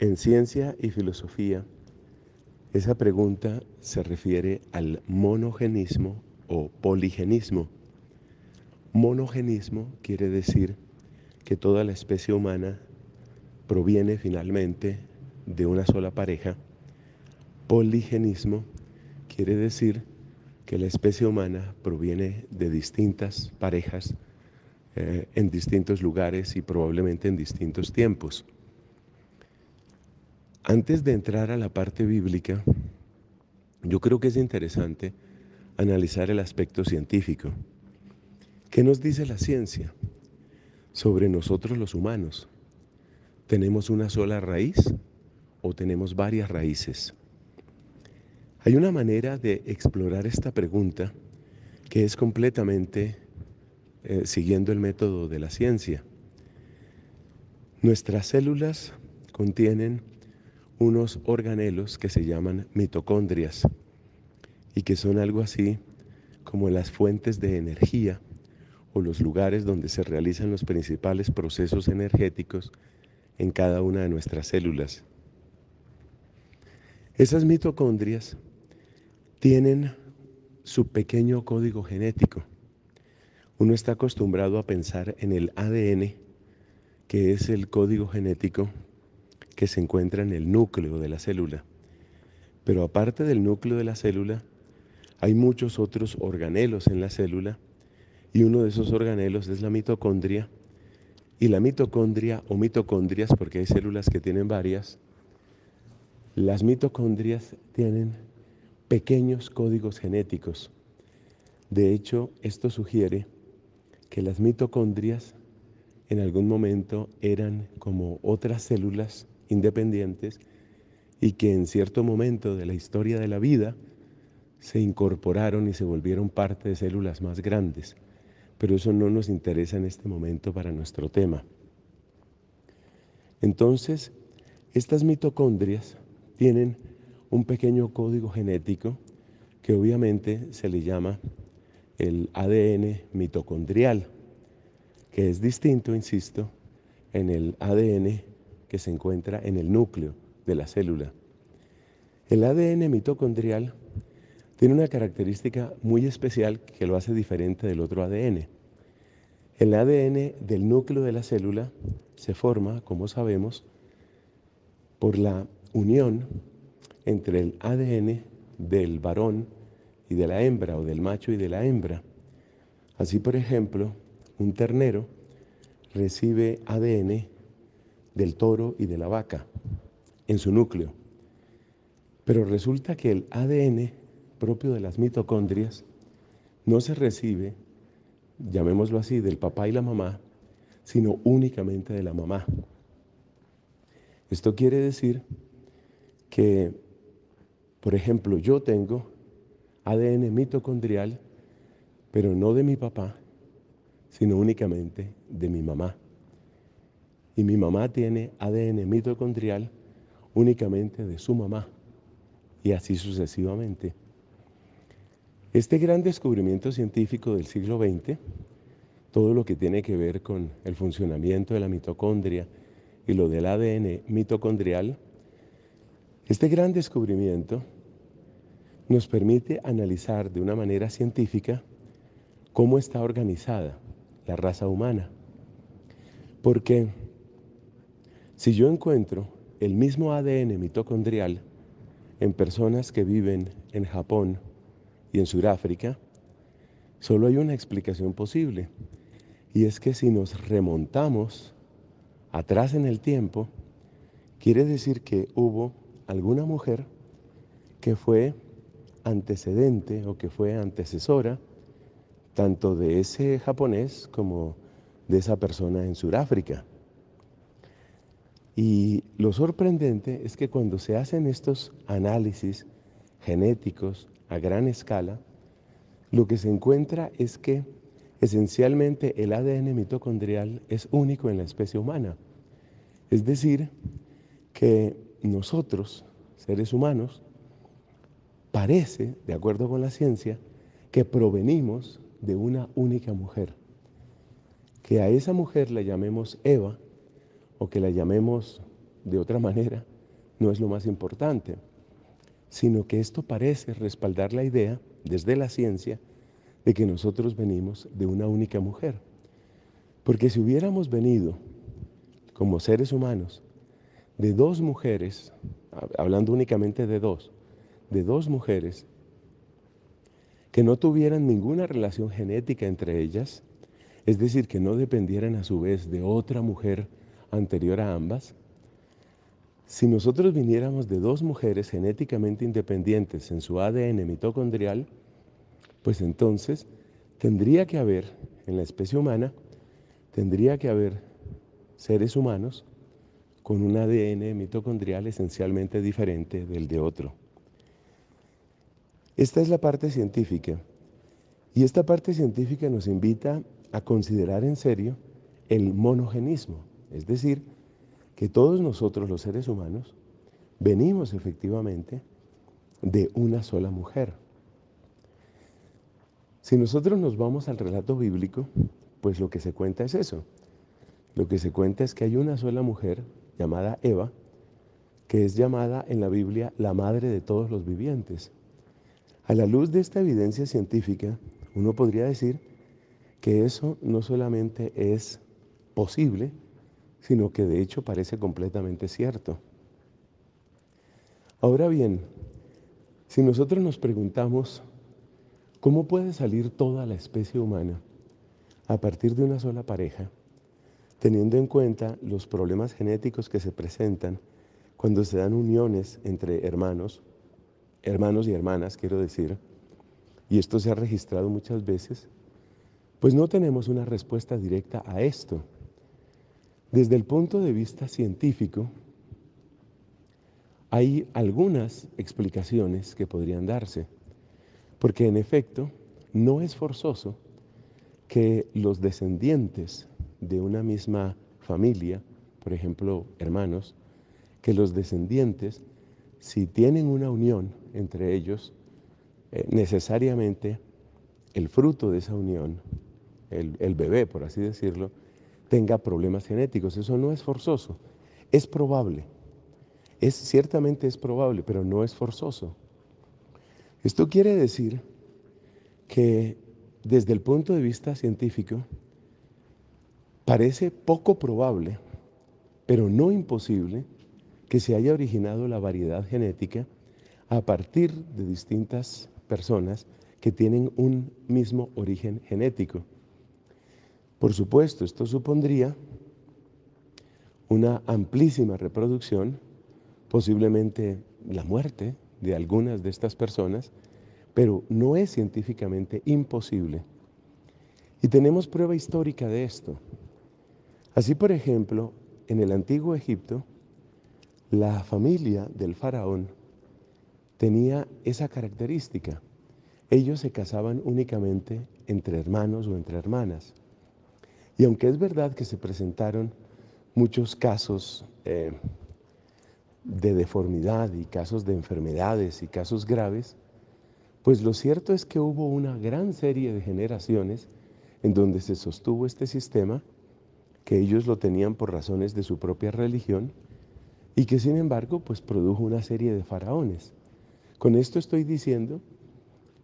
En ciencia y filosofía, esa pregunta se refiere al monogenismo o poligenismo. Monogenismo quiere decir que toda la especie humana proviene finalmente de una sola pareja. Poligenismo quiere decir que la especie humana proviene de distintas parejas eh, en distintos lugares y probablemente en distintos tiempos. Antes de entrar a la parte bíblica, yo creo que es interesante analizar el aspecto científico. ¿Qué nos dice la ciencia sobre nosotros los humanos? ¿Tenemos una sola raíz o tenemos varias raíces? Hay una manera de explorar esta pregunta que es completamente eh, siguiendo el método de la ciencia. Nuestras células contienen unos organelos que se llaman mitocondrias y que son algo así como las fuentes de energía o los lugares donde se realizan los principales procesos energéticos en cada una de nuestras células. Esas mitocondrias tienen su pequeño código genético. Uno está acostumbrado a pensar en el ADN, que es el código genético que se encuentra en el núcleo de la célula. Pero aparte del núcleo de la célula, hay muchos otros organelos en la célula y uno de esos organelos es la mitocondria. Y la mitocondria o mitocondrias, porque hay células que tienen varias, las mitocondrias tienen pequeños códigos genéticos. De hecho, esto sugiere que las mitocondrias en algún momento eran como otras células independientes y que en cierto momento de la historia de la vida se incorporaron y se volvieron parte de células más grandes. Pero eso no nos interesa en este momento para nuestro tema. Entonces, estas mitocondrias tienen un pequeño código genético que obviamente se le llama el ADN mitocondrial, que es distinto, insisto, en el ADN que se encuentra en el núcleo de la célula. El ADN mitocondrial tiene una característica muy especial que lo hace diferente del otro ADN. El ADN del núcleo de la célula se forma, como sabemos, por la unión entre el ADN del varón y de la hembra, o del macho y de la hembra. Así, por ejemplo, un ternero recibe ADN del toro y de la vaca en su núcleo. Pero resulta que el ADN propio de las mitocondrias no se recibe, llamémoslo así, del papá y la mamá, sino únicamente de la mamá. Esto quiere decir que, por ejemplo, yo tengo ADN mitocondrial, pero no de mi papá, sino únicamente de mi mamá y mi mamá tiene ADN mitocondrial únicamente de su mamá y así sucesivamente. Este gran descubrimiento científico del siglo XX, todo lo que tiene que ver con el funcionamiento de la mitocondria y lo del ADN mitocondrial, este gran descubrimiento nos permite analizar de una manera científica cómo está organizada la raza humana. Porque si yo encuentro el mismo ADN mitocondrial en personas que viven en Japón y en Sudáfrica, solo hay una explicación posible. Y es que si nos remontamos atrás en el tiempo, quiere decir que hubo alguna mujer que fue antecedente o que fue antecesora tanto de ese japonés como de esa persona en Sudáfrica. Y lo sorprendente es que cuando se hacen estos análisis genéticos a gran escala, lo que se encuentra es que esencialmente el ADN mitocondrial es único en la especie humana. Es decir, que nosotros, seres humanos, parece, de acuerdo con la ciencia, que provenimos de una única mujer. Que a esa mujer la llamemos Eva o que la llamemos de otra manera, no es lo más importante, sino que esto parece respaldar la idea, desde la ciencia, de que nosotros venimos de una única mujer. Porque si hubiéramos venido como seres humanos de dos mujeres, hablando únicamente de dos, de dos mujeres que no tuvieran ninguna relación genética entre ellas, es decir, que no dependieran a su vez de otra mujer anterior a ambas, si nosotros viniéramos de dos mujeres genéticamente independientes en su ADN mitocondrial, pues entonces tendría que haber, en la especie humana, tendría que haber seres humanos con un ADN mitocondrial esencialmente diferente del de otro. Esta es la parte científica. Y esta parte científica nos invita a considerar en serio el monogenismo, es decir, que todos nosotros los seres humanos venimos efectivamente de una sola mujer. Si nosotros nos vamos al relato bíblico, pues lo que se cuenta es eso. Lo que se cuenta es que hay una sola mujer llamada Eva, que es llamada en la Biblia la madre de todos los vivientes. A la luz de esta evidencia científica, uno podría decir que eso no solamente es posible, sino que de hecho parece completamente cierto. Ahora bien, si nosotros nos preguntamos, ¿cómo puede salir toda la especie humana a partir de una sola pareja, teniendo en cuenta los problemas genéticos que se presentan cuando se dan uniones entre hermanos, hermanos y hermanas, quiero decir, y esto se ha registrado muchas veces, pues no tenemos una respuesta directa a esto. Desde el punto de vista científico, hay algunas explicaciones que podrían darse, porque en efecto no es forzoso que los descendientes de una misma familia, por ejemplo, hermanos, que los descendientes, si tienen una unión entre ellos, eh, necesariamente el fruto de esa unión, el bebé, por así decirlo, tenga problemas genéticos. Eso no es forzoso. Es probable. Es, ciertamente es probable, pero no es forzoso. Esto quiere decir que desde el punto de vista científico parece poco probable, pero no imposible, que se haya originado la variedad genética a partir de distintas personas que tienen un mismo origen genético. Por supuesto, esto supondría una amplísima reproducción, posiblemente la muerte de algunas de estas personas, pero no es científicamente imposible. Y tenemos prueba histórica de esto. Así, por ejemplo, en el antiguo Egipto, la familia del faraón tenía esa característica. Ellos se casaban únicamente entre hermanos o entre hermanas. Y aunque es verdad que se presentaron muchos casos eh, de deformidad y casos de enfermedades y casos graves, pues lo cierto es que hubo una gran serie de generaciones en donde se sostuvo este sistema, que ellos lo tenían por razones de su propia religión, y que sin embargo pues produjo una serie de faraones. Con esto estoy diciendo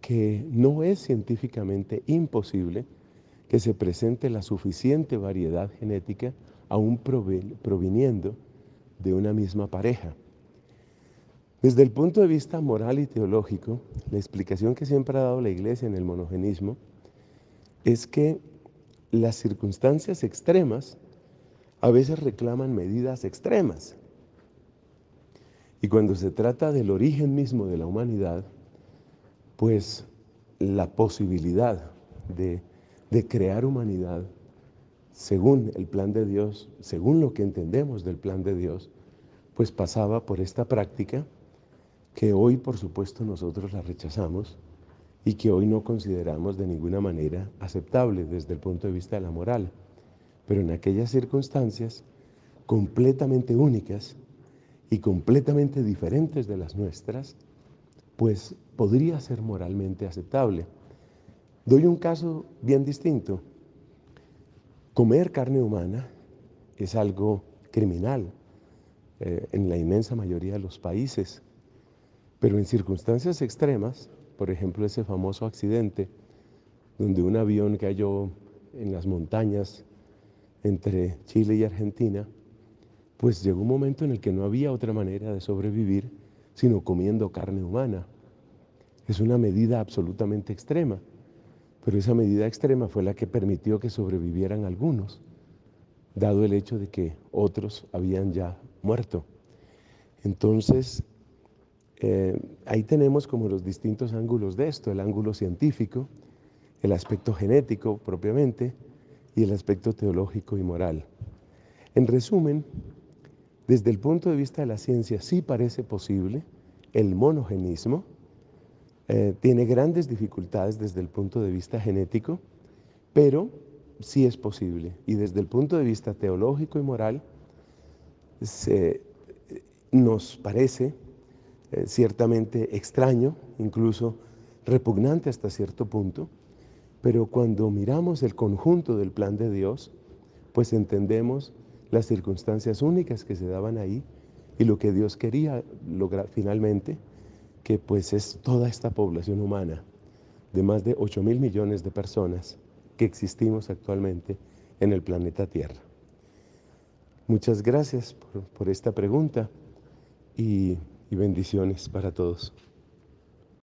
que no es científicamente imposible que se presente la suficiente variedad genética aún proviniendo de una misma pareja. Desde el punto de vista moral y teológico, la explicación que siempre ha dado la Iglesia en el monogenismo es que las circunstancias extremas a veces reclaman medidas extremas. Y cuando se trata del origen mismo de la humanidad, pues la posibilidad de de crear humanidad según el plan de Dios, según lo que entendemos del plan de Dios, pues pasaba por esta práctica que hoy por supuesto nosotros la rechazamos y que hoy no consideramos de ninguna manera aceptable desde el punto de vista de la moral. Pero en aquellas circunstancias completamente únicas y completamente diferentes de las nuestras, pues podría ser moralmente aceptable. Doy un caso bien distinto. Comer carne humana es algo criminal. eh, en la inmensa mayoría de los países. Pero en circunstancias extremas, por ejemplo ese famoso accidente donde un avión cayó en las montañas entre Chile y Argentina, pues llegó un momento en el que no había otra manera de sobrevivir sino comiendo carne humana. Es una medida absolutamente extrema, pero esa medida extrema fue la que permitió que sobrevivieran algunos, dado el hecho de que otros habían ya muerto. Entonces, eh, ahí tenemos como los distintos ángulos de esto, el ángulo científico, el aspecto genético propiamente y el aspecto teológico y moral. En resumen, desde el punto de vista de la ciencia sí parece posible el monogenismo, eh, tiene grandes dificultades desde el punto de vista genético, pero sí es posible. Y desde el punto de vista teológico y moral, se, nos parece eh, ciertamente extraño, incluso repugnante hasta cierto punto, pero cuando miramos el conjunto del plan de Dios, pues entendemos las circunstancias únicas que se daban ahí y lo que Dios quería lograr finalmente, que pues es toda esta población humana de más de 8 mil millones de personas que existimos actualmente en el planeta Tierra. Muchas gracias por, esta pregunta y bendiciones para todos.